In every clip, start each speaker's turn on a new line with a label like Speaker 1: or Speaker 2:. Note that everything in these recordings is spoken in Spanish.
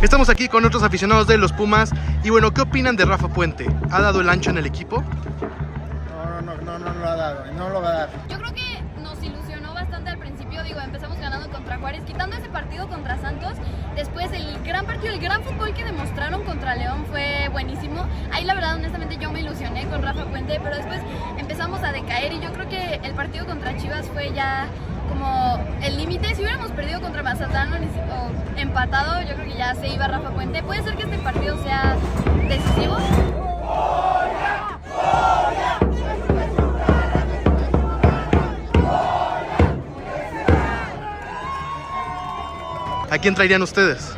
Speaker 1: Estamos aquí con otros aficionados de los Pumas y bueno, ¿qué opinan de Rafa Puente? ¿Ha dado el ancho en el equipo?
Speaker 2: No, no, no, no, no lo ha dado, no lo va a dar.
Speaker 3: Yo creo que nos ilusionó bastante al principio, digo, empezamos ganando contra Juárez, quitando ese partido contra Santos, después el gran partido, el gran fútbol que demostraron contra León fue buenísimo. Ahí la verdad, honestamente, yo me ilusioné con Rafa Puente, pero después empezamos a decaer y yo creo que el partido contra Chivas fue ya como el límite. Si hubiéramos perdido contra Mazatlán o, empatado, yo creo que ya se iba Rafa Puente. Puede ser que este partido sea decisivo.
Speaker 1: ¿A quién traerían ustedes?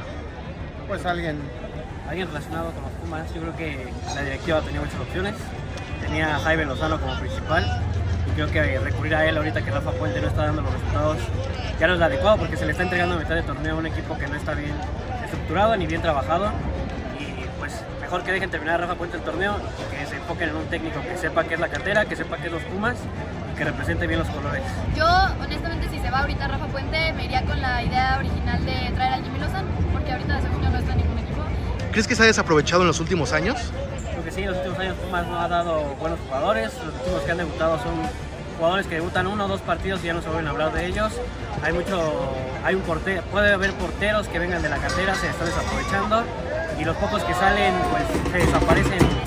Speaker 2: Pues alguien,
Speaker 4: alguien relacionado con los Pumas. Yo creo que la directiva tenía muchas opciones. Tenía a Jaime Lozano como principal creo que recurrir a él ahorita que Rafa Puente no está dando los resultados ya no es lo adecuado porque se le está entregando a mitad de torneo a un equipo que no está bien estructurado ni bien trabajado y pues mejor que dejen terminar a Rafa Puente el torneo y que se enfoquen en un técnico que sepa qué es la cantera, que sepa qué es los Pumas y que represente bien los colores.
Speaker 3: Yo, honestamente, si se va ahorita Rafa Puente, me iría con la idea original de traer a Jimmy Lozano, porque ahorita de segundo no está en ningún equipo.
Speaker 1: ¿Crees que se ha desaprovechado en los últimos años?
Speaker 4: Los últimos años Pumas no ha dado buenos jugadores, los últimos que han debutado son jugadores que debutan uno o dos partidos y ya no se vuelven a hablar de ellos. Hay mucho, hay un portero, puede haber porteros que vengan de la cartera, se están desaprovechando y los pocos que salen pues se desaparecen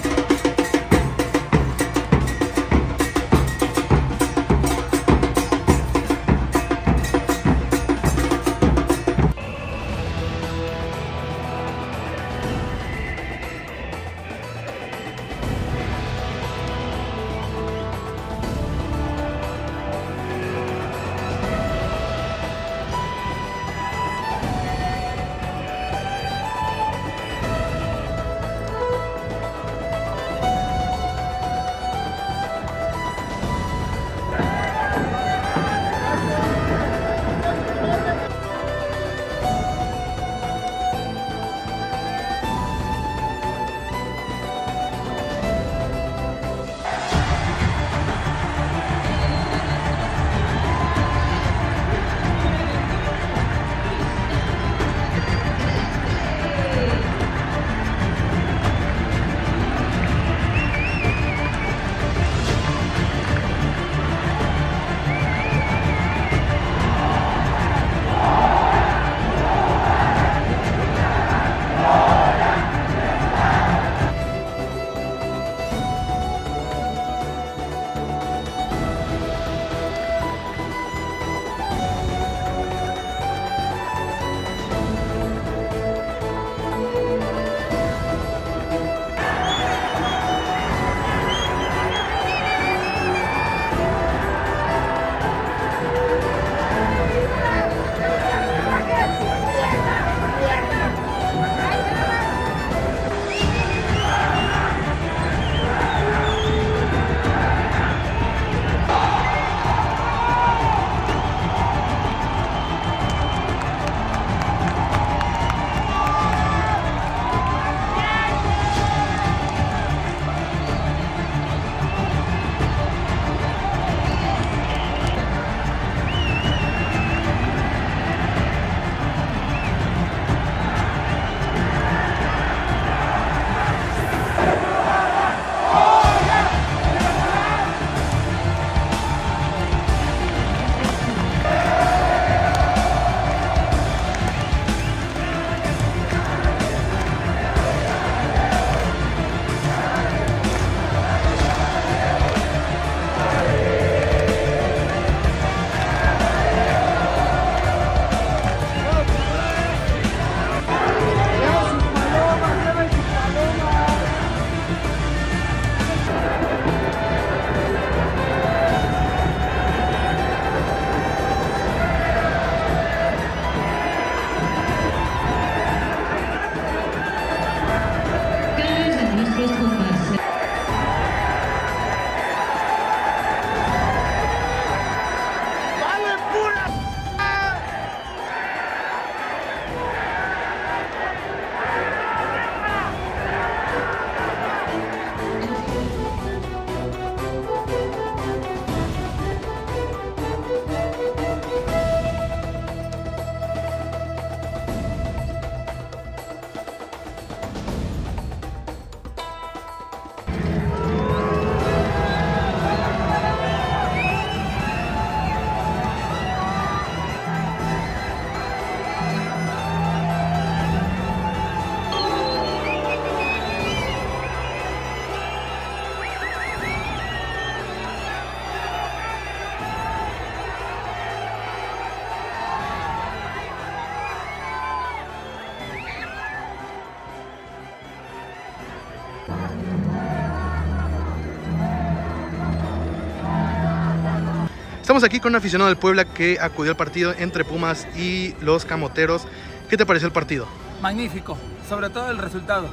Speaker 1: Estamos aquí con un aficionado del Puebla que acudió al partido entre Pumas y los Camoteros. ¿Qué te pareció el partido?
Speaker 5: Magnífico, sobre todo el resultado.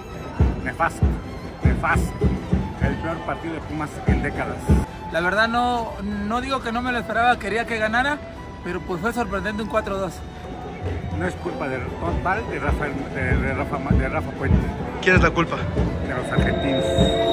Speaker 6: Nefasto, nefasto. El peor partido de Pumas en décadas.
Speaker 5: La verdad no, no digo que no me lo esperaba, quería que ganara, pero pues fue sorprendente un 4-2.
Speaker 6: No es culpa del total de Rafa, de, de Rafa, de Rafa Puente,
Speaker 1: ¿Quién es la culpa?
Speaker 6: de los argentinos.